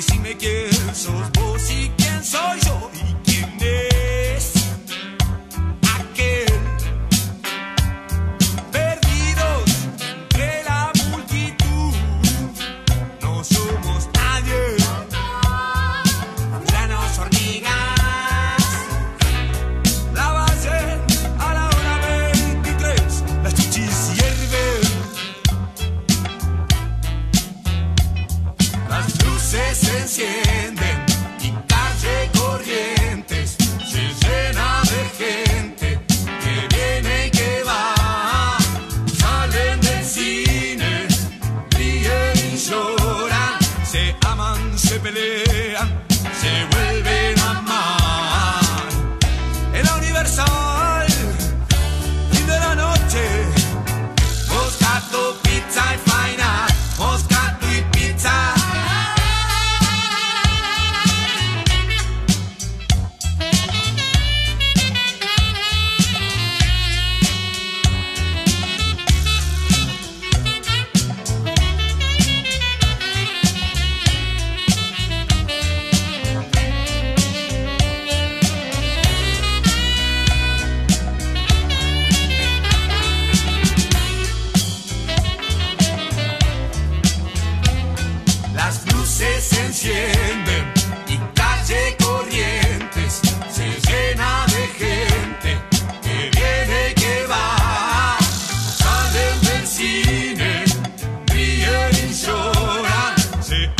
Si me sos believe.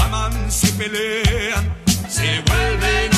aman, se pelean, se vuelven